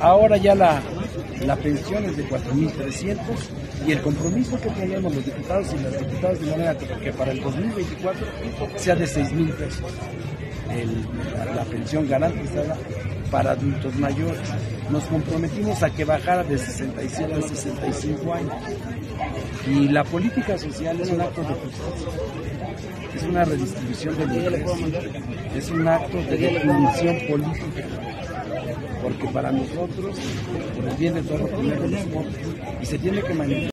Ahora ya la, la pensión es de 4.300 y el compromiso que tenemos los diputados y las diputadas de manera que para el 2024 sea de 6.000 pesos. La, pensión garantizada para adultos mayores. Nos comprometimos a que bajara de 67 a 65 años. Y la política social es un acto de justicia, es una redistribución de ingresos, es un acto de definición política porque para nosotros, por el bien de todos, los y se tiene que manifestar.